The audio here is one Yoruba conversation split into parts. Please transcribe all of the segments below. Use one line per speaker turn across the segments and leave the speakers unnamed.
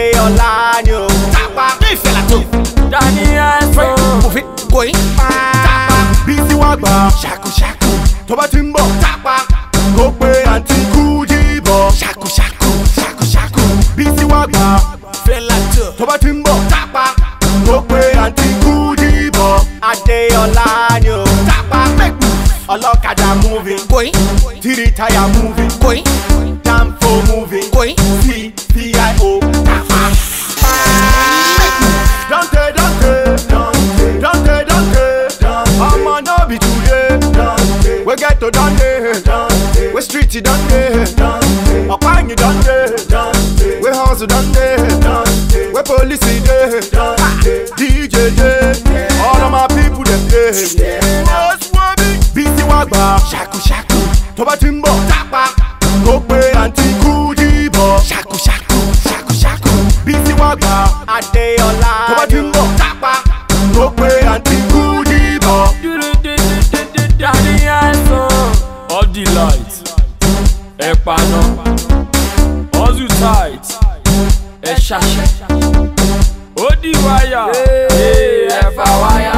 pé ọ̀la ni o. Tapa ní ìfẹ̀lá tó. Dani Ẹ̀sán. Òfin kò í pa. Tapa bí tí wàá gbà. Ṣàkóṣàkó tó bá ti ń bọ̀. Tapa kó pé àǹtí kú jíbọ̀. Ṣàkóṣàkó ṣàkóṣàkó bí tí wàá gbà. Fẹ́lá tó. Tó bá ti ń bọ̀. Tapa kó pé àǹtí kú jíbọ̀. Adéọlá ni o. Tapa mẹ́kù. Ọlọ́kadà múvi. Kò í. Tírí táyà múvi. Kò í. Dáńfó múvi. Kò í. We get to done We street streety done day. Dante. We house hustle done
delight ẹ paná hustle tight ẹ ṣaṣẹ ó di wáyà ẹ fà wáyà.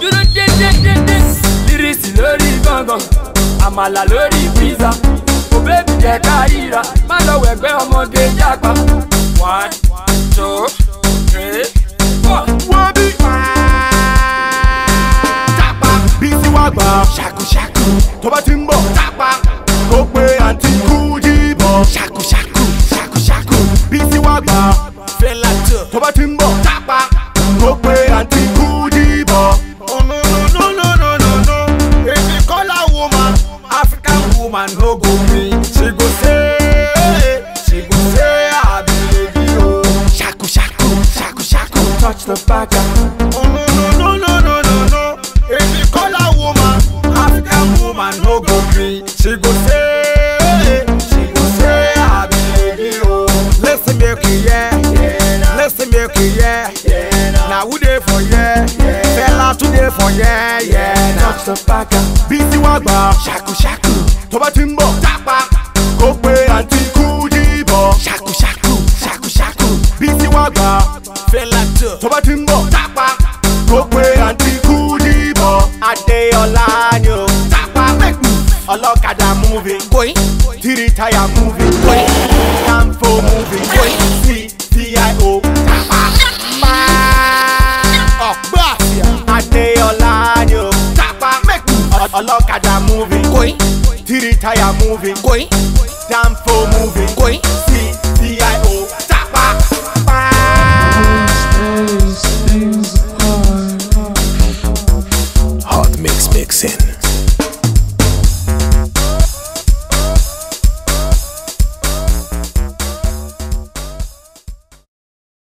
dúró dédédédé lírísì lórí gbọ̀ngàn àmàlà lórí pizza kò bẹ́ẹ̀ bí jẹ́ ká ríra má lọ wẹ̀gbẹ́ ọmọge jápa one two.
tó bá ti ń bọ̀ tápá kó pe àǹtí Kúdí bọ̀ ṣàkóṣàkó ṣàkóṣàkó bí tí wàá gbà fẹ́lá tó tó bá ti ń bọ̀ tápá kó pe àǹtí Kúdí bọ̀. Oh, èmi kọ́ la woman African woman no go win. who dey for here? Yeah. Fela tún dey for here. Yeah. Touch the back up. Bí tí wọ́n gbà. Ṣàkúṣàkú. Tó bá ti ń bọ̀. Jápa. Kó pe àǹtí kú dìbọ̀. Ṣàkúṣàkú. Ṣàkúṣàkú. Bí tí wọ́n gbà. Fela tún. Tó bá ti ń bọ̀. Jápa. Kó pe àǹtí kú dìbọ̀. Adéọlá ni o. Jápa make move. Ọlọ́kadà movie. Boy. Three tire movie. Boy. Camfo movie. moving.